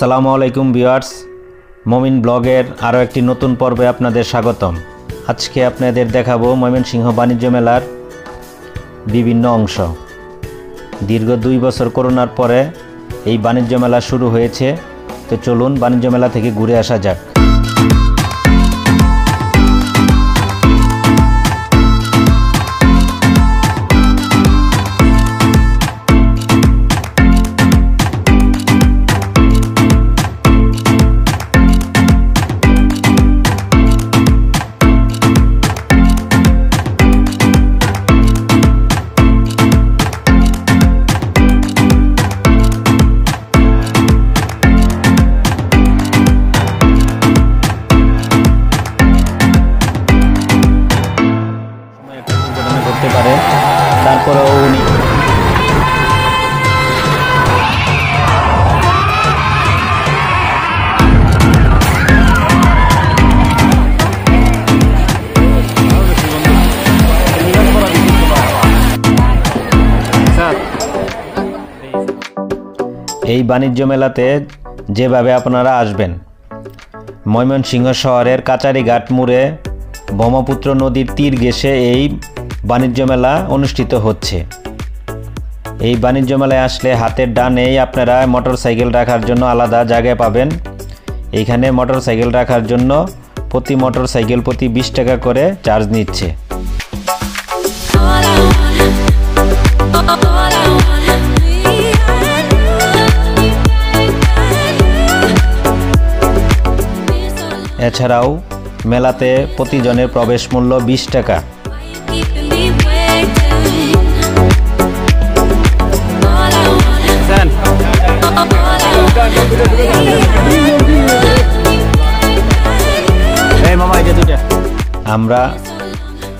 সালামু আলাইকুম ভিউয়ার্স। মমিন ব্লগের আরও একটি নতুন পর্বে আপনাদের স্বাগতম। আজকে আপনাদের দেখাবো ময়মনসিংহ বাণিজ্য মেলার বিভিন্ন অংশ। দীর্ঘ দুই বছর করোনার পরে এই বাণিজ্য মেলা শুরু হয়েছে। তো চলুন বাণিজ্য মেলা থেকে ঘুরে আসা যাক। বাণিজ্য মেলাতে যেভাবে আপনারা আসবেন, ময়মনসিংহ শহরের কাচারিঘাট মোড়ে ব্রহ্মপুত্র নদীর তীর ঘেঁষে এই বাণিজ্য মেলা অনুষ্ঠিত হচ্ছে। এই বাণিজ্য মেলায় আসলে হাতের ডানেই আপনারা মোটর সাইকেল রাখার জন্য আলাদা জায়গায় পাবেন। এইখানে মোটর সাইকেল রাখার জন্য প্রতি মোটর সাইকেল প্রতি বিশ টাকা করে চার্জ নিচ্ছে। এছাড়াও মেলাতে প্রতিজনের প্রবেশ মূল্য বিশ টাকা। আমরা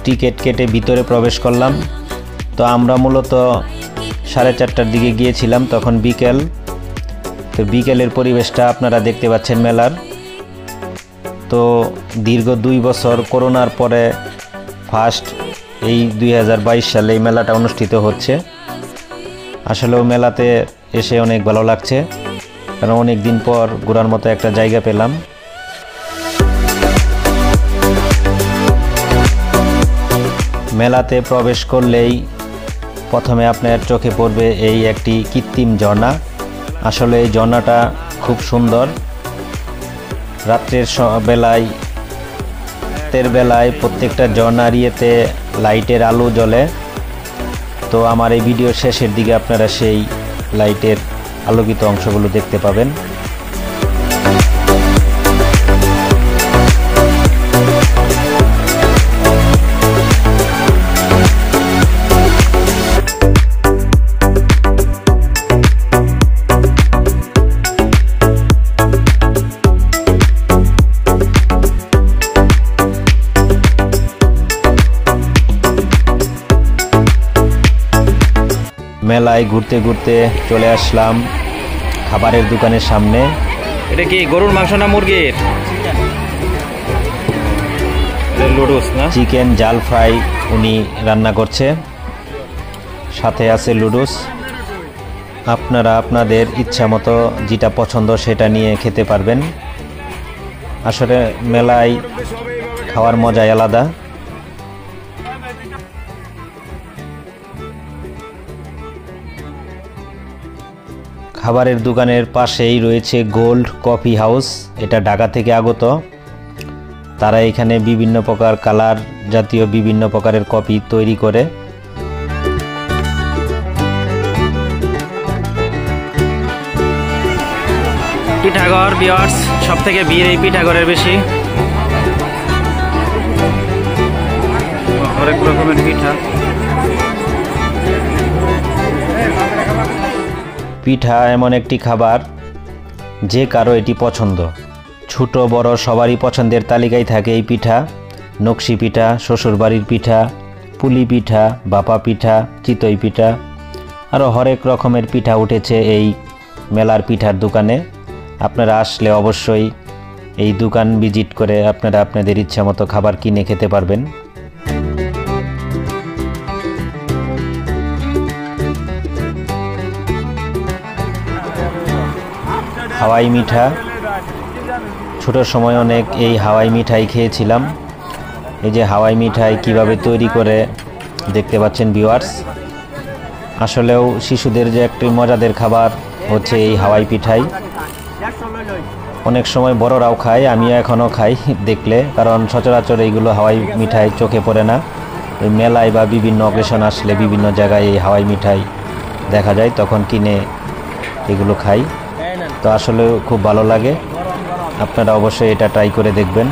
টিকিট কেটে ভিতরে প্রবেশ করলাম। তো আমরা মূলত সাড়ে চারটার দিকে গিয়েছিলাম তখন বিকেল। তো বিকেলের পরিবেশটা আপনারা দেখতে পাচ্ছেন মেলার। তো দীর্ঘ দুই বছর করোনার পরে ফার্স্ট এই দুই হাজার বাইশ সালে এই মেলাটা অনুষ্ঠিত হচ্ছে। আসলেও মেলাতে এসে অনেক ভালো লাগছে। কারণ অনেক দিন পর ঘোরার মতো একটা জায়গা পেলাম। মেলাতে প্রবেশ করলেই প্রথমে আপনার চোখে পড়বে এই একটি কৃত্রিম ঝর্ণা। আসলে এই ঝর্ণাটা খুব সুন্দর। রাত্রের বেলায়, রাতের বেলায় প্রত্যেকটা জর্নার ইয়েতে লাইটের আলো জ্বলে। তো আমার এই ভিডিও শেষের দিকে আপনারা সেই লাইটের আলোকিত অংশগুলো দেখতে পাবেন। মেলায় ঘুরতে ঘুরতে চলে আসলাম খাবারের দোকানের সামনে। এটা কি গরুর মাংস না মুরগির? লুডুস না? চিকেন জাল ফ্রাই উনি রান্না করছে। সাথে আছে লুডুস। আপনারা আপনাদের ইচ্ছা মতো যেটা পছন্দ সেটা নিয়ে খেতে পারবেন। আসলে মেলায় খাওয়ার মজাই আলাদা। খাবারের দোকানের পাশেই রয়েছে গোল্ড কফি হাউস এটা ঢাকা থেকে আগত। তারা এখানে বিভিন্ন প্রকার কালার জাতীয় বিভিন্ন প্রকারের কপি তৈরি করে। পিঠাগড় বিয়ার্স সব থেকে বিয়ের এই পিঠাগড়ের বেশি। হরেক রকমের পিঠা। পিঠা এমন একটি খাবার যে কারও এটি পছন্দ। ছোট, বড়, সবারই পছন্দের তালিকায় থাকে এই পিঠা। নকশি পিঠা, শ্বশুরবাড়ির পিঠা, পুলি পিঠা, বাপা পিঠা, চিতই পিঠা। আরও হরেক রকমের পিঠা উঠেছে এই মেলার পিঠার দোকানে। আপনারা আসলে অবশ্যই এই দোকান ভিজিট করে আপনারা আপনাদের ইচ্ছা মতো খাবার কিনে খেতে পারবেন। হাওয়াই মিঠা। ছোটোর সময় অনেক এই হাওয়াই মিঠাই খেয়েছিলাম। এই যে হাওয়াই মিঠাই কীভাবে তৈরি করে দেখতে পাচ্ছেন ভিউয়ার্স আসলেও শিশুদের যে একটি মজাদের খাবার হচ্ছে এই হাওয়াই পিঠাই। অনেক সময় বড়রাও খায়, আমিও এখনও খাই দেখলে, কারণ সচরাচর এইগুলো হাওয়াই মিঠাই চোখে পড়ে না। এই মেলায় বা বিভিন্ন অকেশন আসলে বিভিন্ন জায়গায় এই হাওয়াই মিঠাই দেখা যায়, তখন কিনে এগুলো খাই। তো আসলে খুব ভালো লাগে। আপনারা অবশ্যই এটা ট্রাই করে দেখবেন।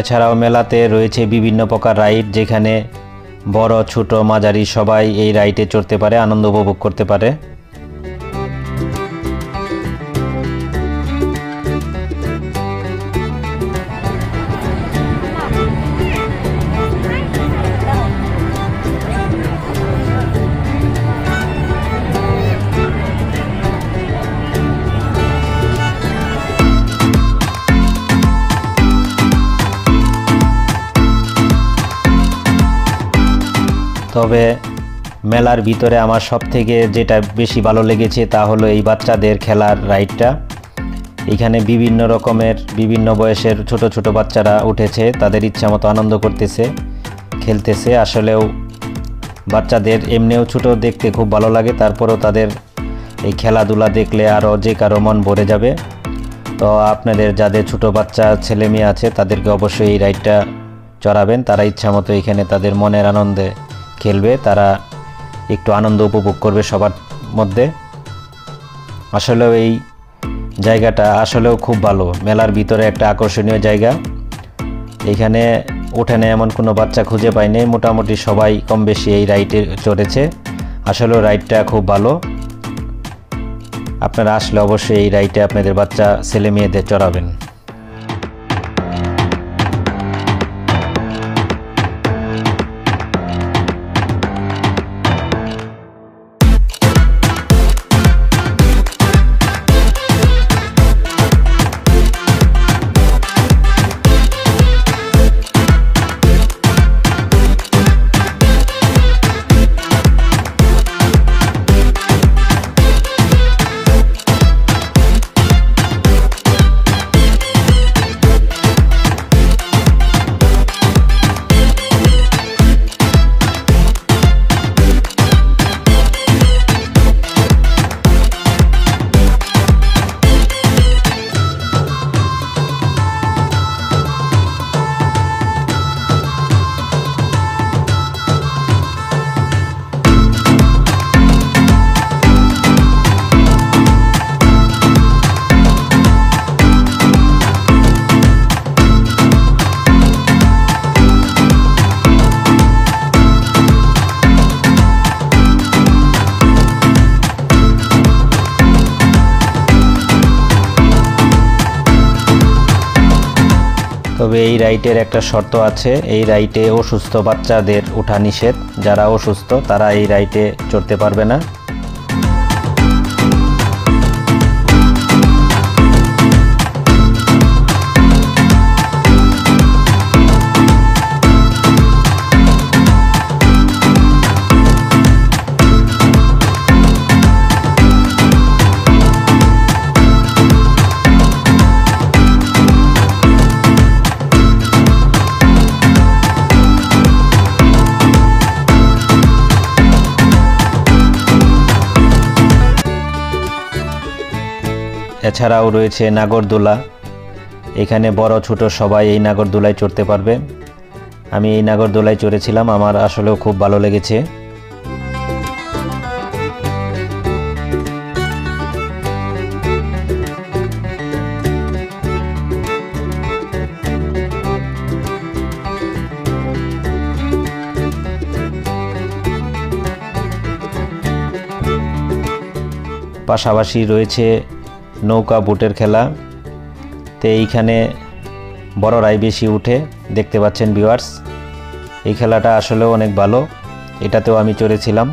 এছাড়াও মেলাতে রয়েছে বিভিন্ন প্রকার রাইড যেখানে বড়, ছোট, মাঝারি সবাই এই রাইডে চড়তে পারে, আনন্দ উপভোগ করতে পারে। তবে মেলার ভিতরে আমার সব থেকে যেটা বেশি ভালো লেগেছে তা হলো এই বাচ্চাদের খেলার রাইডটা। এখানে বিভিন্ন রকমের, বিভিন্ন বয়সের ছোট ছোট বাচ্চারা উঠেছে, তাদের ইচ্ছা মতো আনন্দ করতেছে, খেলতেছে। আসলেও বাচ্চাদের এমনিও ছোট দেখতে খুব ভালো লাগে, তারপরেও তাদের এই খেলাধুলা দেখলে আরও যে কারও মন ভরে যাবে। তো আপনাদের যাদের ছোট বাচ্চা, ছেলে মেয়ে আছে, তাদেরকে অবশ্যই এই রাইডটা চড়াবেন। তারা ইচ্ছা মতো এখানে তাদের মনের আনন্দে খেলবে, তারা একটু আনন্দ উপভোগ করবে সবার মধ্যে। আসলেও এই জায়গাটা আসলেও খুব ভালো। মেলার ভিতরে একটা আকর্ষণীয় জায়গা। এখানে উঠানে এমন কোনো বাচ্চা খুঁজে পাইনি মোটামুটি সবাই কম বেশি এই রাইডে চড়েছে। আসলেও রাইডটা খুব ভালো। আপনারা আসলে অবশ্যই এই রাইডে আপনাদের বাচ্চা, ছেলে মেয়েদের চড়াবেন। রাইটের একটা শর্ত আছে, এই রাইটে অসুস্থ বাচ্চাদের ওঠা নিষেধ। যারা অসুস্থ, তারা এই রাইটে চড়তে পারবে না। এছাড়াও রয়েছে নাগরদোলা। এখানে বড় ছোট সবাই এই নাগরদোলায় চড়তে পারবে। আমি এই নাগরদোলায় চড়েছিলাম, আমার আসলেও খুব ভালো লেগেছে। পাশাপাশি রয়েছে নৌকা, বুটের খেলা। তো এইখানে বড়রাই বেশি উঠে, দেখতে পাচ্ছেন ভিউয়ার্স এই খেলাটা আসলেও অনেক ভালো। এটাতেও আমি চড়েছিলাম।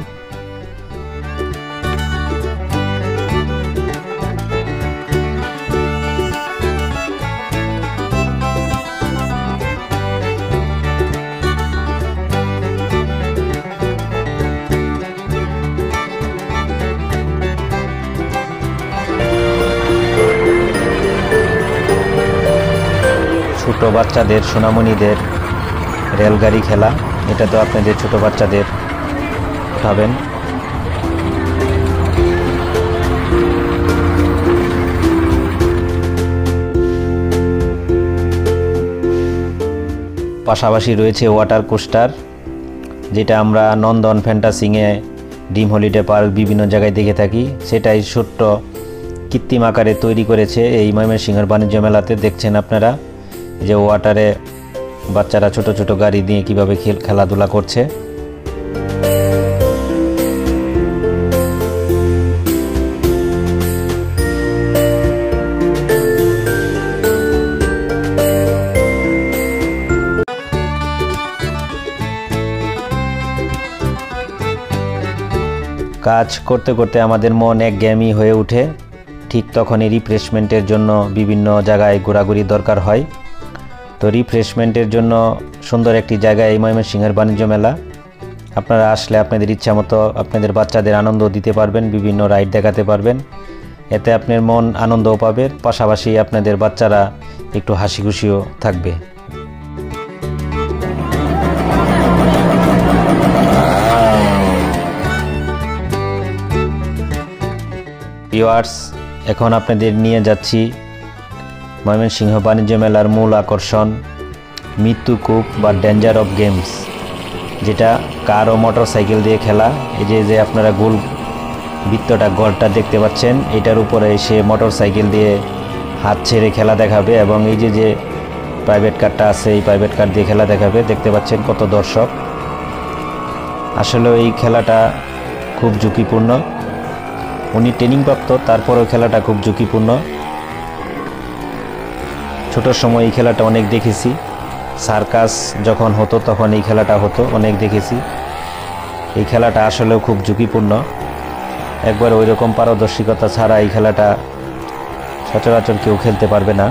বাচ্চাদের, সোনামণিদের রেলগাড়ি খেলা, এটা তো আপনাদের ছোট বাচ্চাদের উঠাবেন। পাশাপাশি রয়েছে ওয়াটার কোস্টার, যেটা আমরা নন্দন ফ্যান্টাসিংয়ে, ডিম হলিডে পার্ক বিভিন্ন জায়গায় দেখে থাকি। সেটাই ছোট্ট কৃত্রিম আকারে তৈরি করেছে এই ময়মনসিংহের বাণিজ্য মেলাতে, দেখছেন আপনারা। যে ওয়াটারে বাচ্চারা ছোট ছোট গাড়ি দিয়ে কীভাবে খেল খেলাধুলা করছে। কাজ করতে করতে আমাদের মন এক একঘেয়েমি হয়ে ওঠে ঠিক তখনই রিফ্রেশমেন্টের জন্য বিভিন্ন জায়গায় ঘোরাঘুরি দরকার হয়। তো রিফ্রেশমেন্টের জন্য সুন্দর একটি জায়গায় এই ময়মনসিংহের বাণিজ্য মেলা। আপনারা আসলে আপনাদের ইচ্ছা মতো আপনাদের বাচ্চাদের আনন্দ দিতে পারবেন, বিভিন্ন রাইড দেখাতে পারবেন। এতে আপনার মন আনন্দও পাবে, পাশাপাশি আপনাদের বাচ্চারা একটু হাসি খুশিও থাকবে। ভিওয়ার্স এখন আপনাদের নিয়ে যাচ্ছি ময়মনসিংহ বাণিজ্য মেলার মূল আকর্ষণ মৃত্যু কূপ বা ডেঞ্জার অফ গেমস যেটা কার ও মোটর সাইকেল দিয়ে খেলা। এই যে যে আপনারা গোল বৃত্তটা, গড়টা দেখতে পাচ্ছেন, এটার উপরে এসে মোটর সাইকেল দিয়ে হাত ছেড়ে খেলা দেখাবে এবং এই যে যে প্রাইভেট কারটা আছে, এই প্রাইভেট কার দিয়ে খেলা দেখাবে। দেখতে পাচ্ছেন কত দর্শক। আসলে এই খেলাটা খুব ঝুঁকিপূর্ণ। উনি ট্রেনিংপ্রাপ্ত তারপরেও খেলাটা খুব ঝুঁকিপূর্ণ। ছোটোর সময় এই খেলাটা অনেক দেখেছি। সার্কাস যখন হতো তখন এই খেলাটা হতো, অনেক দেখেছি। এই খেলাটা আসলেও খুব ঝুঁকিপূর্ণ। একবার ওই রকম পারদর্শিকতা ছাড়া এই খেলাটা সচরাচর কেউ খেলতে পারবে না।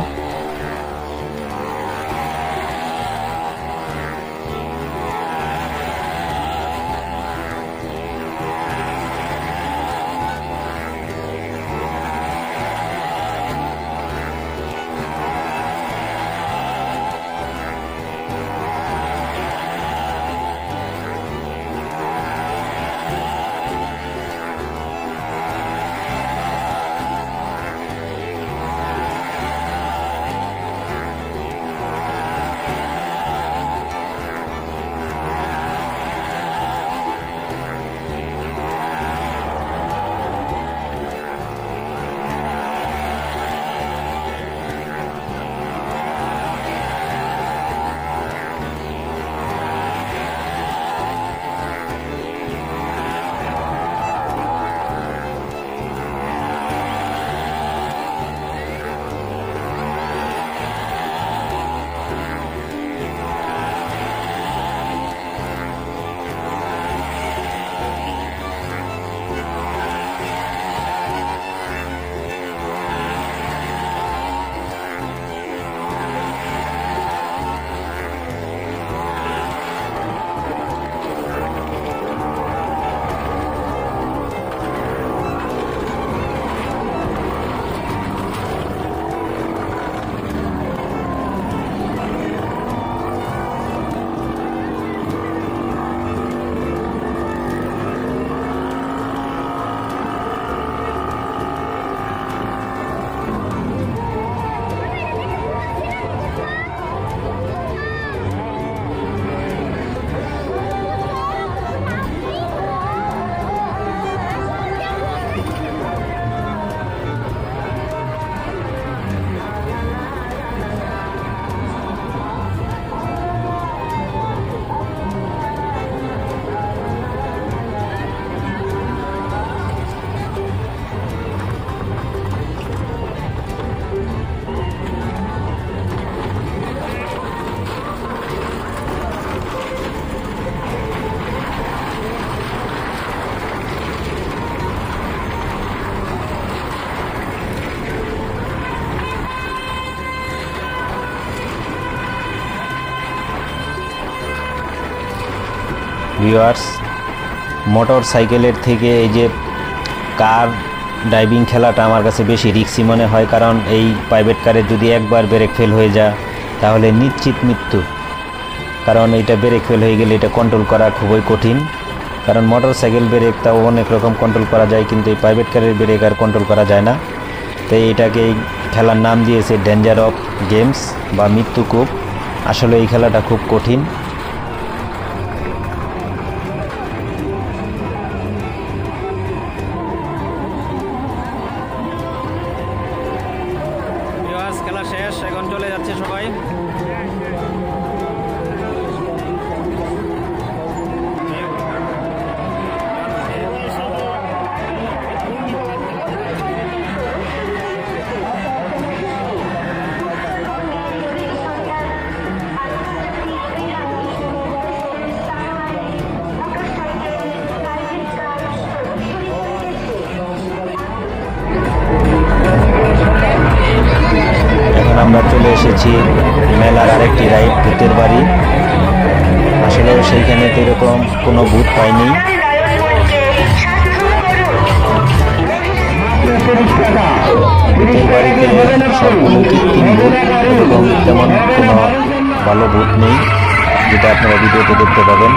ভিউয়ার্স মোটর সাইকেলের থেকে এই যে কার ড্রাইভিং খেলাটা আমার কাছে বেশি রিক্সি মনে হয়, কারণ এই প্রাইভেট কারে যদি একবার ব্রেক ফেল হয়ে যায়, তাহলে নিশ্চিত মৃত্যু। কারণ এটা ব্রেক ফেল হয়ে গেলে এটা কন্ট্রোল করা খুবই কঠিন। কারণ মোটর সাইকেল ব্রেক তাও অনেক রকম কন্ট্রোল করা যায়, কিন্তু এই প্রাইভেট কারের ব্রেক আর কন্ট্রোল করা যায় না। তাই এটাকে এই খেলার নাম দিয়েছে ডেঞ্জার অফ গেমস বা মৃত্যু কূপ। আসলে এই খেলাটা খুব কঠিন। সেইখানে তো এরকম কোনো ভূত পাইনি তেমন কোনো ভালো ভূত নেই। যেটা আপনারা ভিডিওতে দেখতে পাবেন।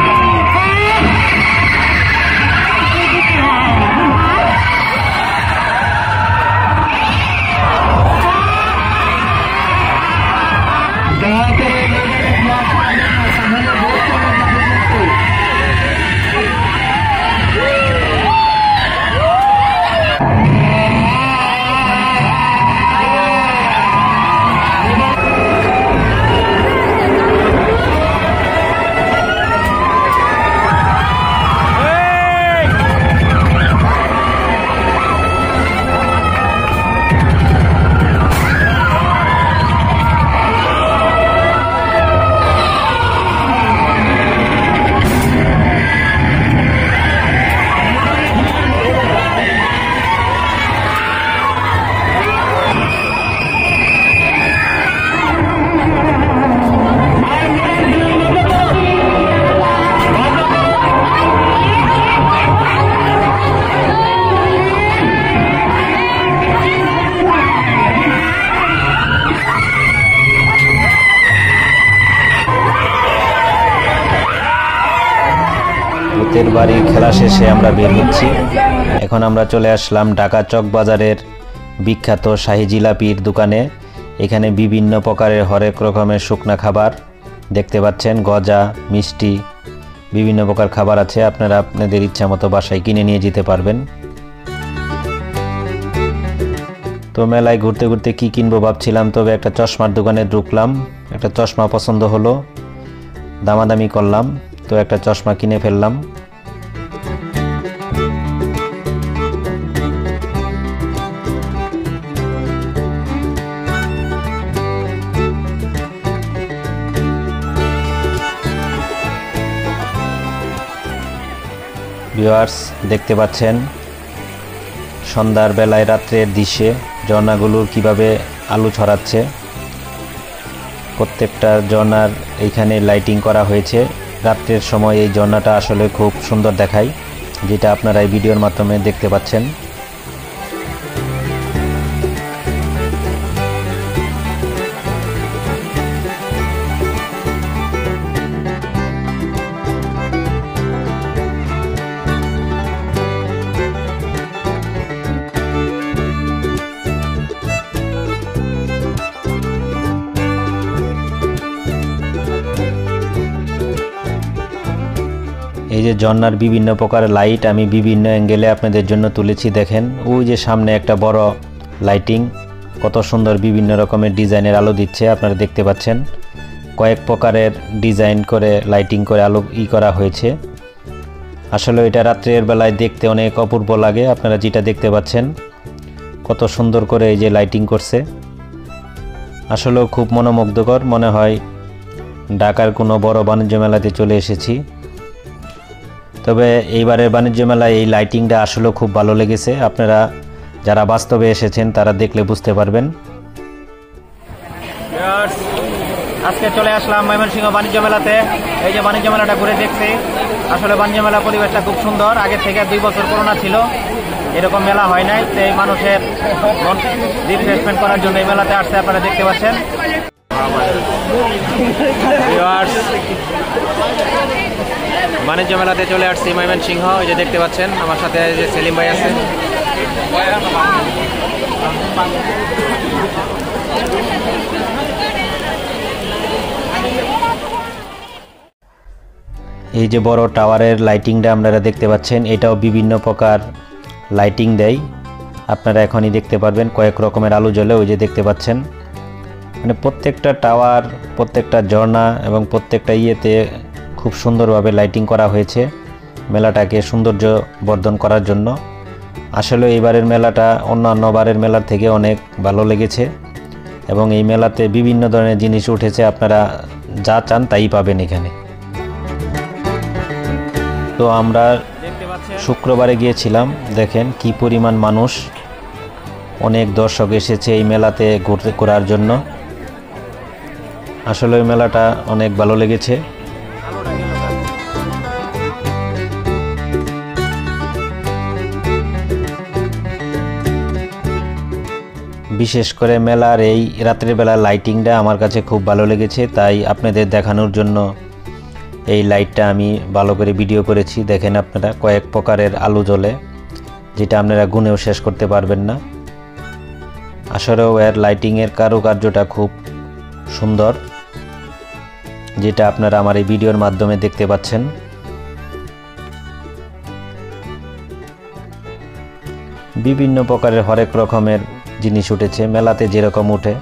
খেলা শেষে আমরা বের হচ্ছি। এখন আমরা চলে আসলাম ঢাকা চক বাজারের বিখ্যাত শাহী জিলাপির দোকানে। এখানে বিভিন্ন প্রকারের হরেক রকমের শুকনা খাবার দেখতে পাচ্ছেন, গজা, মিষ্টি, বিভিন্ন প্রকার খাবার আছে। আপনারা আপনাদের ইচ্ছা মতো বাসায় কিনে নিয়ে যেতে পারবেন। তো মেলায় ঘুরতে ঘুরতে কি কিনবো ভাবছিলাম, তবে একটা চশমার দোকানে ঢুকলাম। একটা চশমা পছন্দ হলো, দামাদামি করলাম, তো একটা চশমা কিনে ফেললাম। ভিউয়ার্স দেখতে পাচ্ছেন। সন্ধ্যার বেলায় রাত্রের দৃশ্যে ঝর্ণাগুলোর কীভাবে আলো ছড়াচ্ছে। প্রত্যেকটা ঝর্ণার এইখানে লাইটিং করা হয়েছে। রাত্রের সময় এই ঝর্ণাটা আসলে খুব সুন্দর দেখায়, যেটা আপনারা এই ভিডিওর মাধ্যমে দেখতে পাচ্ছেন। যে ঝর্ণার বিভিন্ন প্রকার লাইট আমি বিভিন্ন অ্যাঙ্গেলে আপনাদের জন্য তুলেছি, দেখেন। ওই যে সামনে একটা বড় লাইটিং কত সুন্দর বিভিন্ন রকমের ডিজাইনের আলো দিচ্ছে, আপনারা দেখতে পাচ্ছেন। কয়েক প্রকারের ডিজাইন করে লাইটিং করে আলো ই করা হয়েছে। আসলে এটা রাত্রের বেলায় দেখতে অনেক অপূর্ব লাগে, আপনারা যেটা দেখতে পাচ্ছেন। কত সুন্দর করে এই যে লাইটিং করছে। আসলেও খুব মনোমুগ্ধকর, মনে হয় ঢাকার কোনো বড় বাণিজ্য মেলাতে চলে এসেছি। তবে এইবারের বাণিজ্য মেলায় এই লাইটিংটা আসলেও খুব ভালো লেগেছে। আপনারা যারা বাস্তবে এসেছেন, তারা দেখলে বুঝতে পারবেন। আজকে চলে আসলাম ময়মনসিংহ বাণিজ্য মেলাতে। এই যে বাণিজ্য মেলাটা ঘুরে দেখছি। আসলে বাণিজ্য মেলা পরিবেশটা খুব সুন্দর। আগে থেকে দুই বছর করোনা ছিল। এরকম মেলা হয় নাই। এই মানুষের রিফ্রেশমেন্ট করার জন্য এই মেলাতে আসছে, আপনারা দেখতে পাচ্ছেন। বাণিজ্য মেলাতে চলে আসছি ময়মন সিংহ ওই যে দেখতে পাচ্ছেন, আমার সাথে যে সেলিম ভাই আছে। এই যে বড় টাওয়ারের লাইটিংটা আপনারা দেখতে পাচ্ছেন, এটাও বিভিন্ন প্রকার লাইটিং দেয়। আপনারা এখনই দেখতে পারবেন কয়েক রকমের আলো জ্বলে, ওই যে দেখতে পাচ্ছেন। মানে প্রত্যেকটা টাওয়ার, প্রত্যেকটা ঝর্ণা এবং প্রত্যেকটা ইয়েতে খুব সুন্দরভাবে লাইটিং করা হয়েছে মেলাটাকে সৌন্দর্য বর্ধন করার জন্য। আসলে এইবারের মেলাটা অন্যান্য বারের মেলার থেকে অনেক ভালো লেগেছে এবং এই মেলাতে বিভিন্ন ধরনের জিনিস উঠেছে, আপনারা যা চান তাই পাবেন এখানে। তো আমরা শুক্রবারে গিয়েছিলাম, দেখেন কি পরিমাণ মানুষ। অনেক দর্শক এসেছে এই মেলাতে ঘুরতে ঘোরার জন্য। আসলে ওই মেলাটা অনেক ভালো লেগেছে। বিশেষ করে মেলার এই রাত্রের বেলা লাইটিংটা আমার কাছে খুব ভালো লেগেছে, তাই আপনাদের দেখানোর জন্য এই লাইটটা আমি ভালো করে ভিডিও করেছি। দেখেন আপনারা, কয়েক প্রকারের আলো জ্বলে, যেটা আপনারা গুনেও শেষ করতে পারবেন না। আসলেও এর লাইটিংয়ের কারুকার্যটা খুব সুন্দর, যেটা আপনারা আমার এই ভিডিওর মাধ্যমে দেখতে পাচ্ছেন। বিভিন্ন প্রকারের হরেক রকমের জিনিস উঠেছে মেলাতে যেরকম উঠে।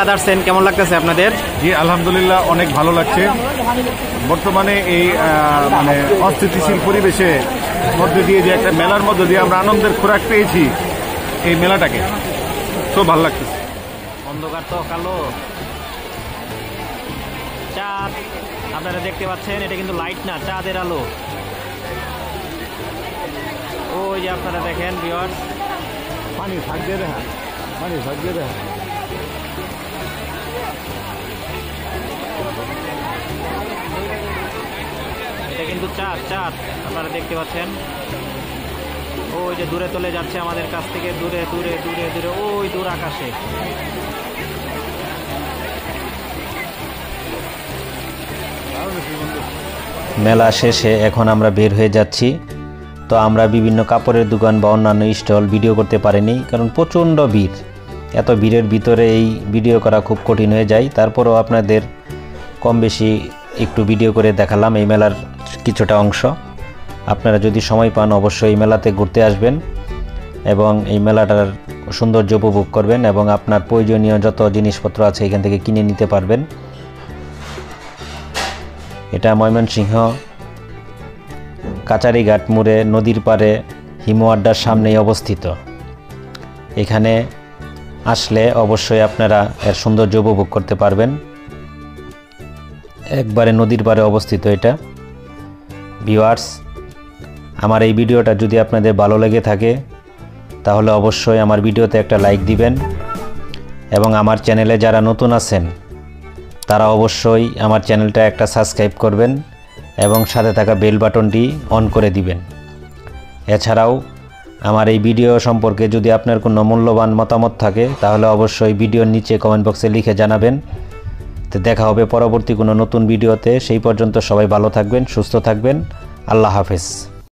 মেলা দাঁড়ছেন কেমন লাগতেছে আপনাদের? জি আলহামদুলিল্লাহ অনেক ভালো লাগছে। বর্তমানে এই মানে অস্থিতিশীল পরিবেশে মধ্যে দিয়ে যে একটা মেলার মধ্যে দিয়ে আমরা আনন্দের খোরাক পেয়েছি এই মেলাটাকে। খুব ভালো লাগতেছে। অন্ধকার তো কালো। চাঁদ আপনারা দেখতে পাচ্ছেন এটা কিন্তু লাইট না চাঁদের আলো। ওই যে আপনারা দেখেন বিয়ার পানি থাকবে দেখা পানি থাকবে দেখা। কিন্তু চাঁদ চাঁদ আপনারা দেখতে পাচ্ছেন। ওই যে দূরে চলে যাচ্ছে আমাদের কাছ থেকে, দূরে দূরে দূরে দূরে, ওই দূর আকাশে। মেলা শেষে এখন আমরা বের হয়ে যাচ্ছি। তো আমরা বিভিন্ন কাপড়ের দোকান বা অন্যান্য স্টল ভিডিও করতে পারিনি, কারণ প্রচণ্ড ভিড়। এত ভিড়ের ভিতরে এই ভিডিও করা খুব কঠিন হয়ে যায়। তারপরেও আপনাদের কম বেশি একটু ভিডিও করে দেখালাম এই মেলার কিছুটা অংশ। আপনারা যদি সময় পান, অবশ্যই এই মেলাতে ঘুরতে আসবেন এবং এই মেলাটার সৌন্দর্য উপভোগ করবেন এবং আপনার প্রয়োজনীয় যত জিনিসপত্র আছে এখান থেকে কিনে নিতে পারবেন। এটা ময়মনসিংহ কাচারিঘাট মোড়ে নদীর পাড়ে হিমু আড্ডার সামনেই অবস্থিত। এখানে আসলে অবশ্যই আপনারা এর সৌন্দর্য উপভোগ করতে পারবেন। একবারে নদীর পাড়ে অবস্থিত এটা। ভিউয়ার্স, আমার এই ভিডিওটা যদি আপনাদের ভালো লেগে থাকে, তাহলে অবশ্যই আমার ভিডিওতে একটা লাইক দিবেন এবং আমার চ্যানেলে যারা নতুন আছেন, তারা অবশ্যই আমার চ্যানেলটা একটা সাবস্ক্রাইব করবেন এবং সাথে থাকা বেল বাটনটি অন করে দিবেন। এছাড়াও, আমার এই ভিডিও সম্পর্কে যদি আপনার কোনো মূল্যবান মতামত থাকে, তাহলে অবশ্যই ভিডিওর নিচে কমেন্ট বক্সে লিখে জানাবেন। তো দেখা হবে পরবর্তী কোনো নতুন ভিডিওতে। সেই পর্যন্ত সবাই ভালো থাকবেন, সুস্থ থাকবেন। আল্লাহ হাফেজ।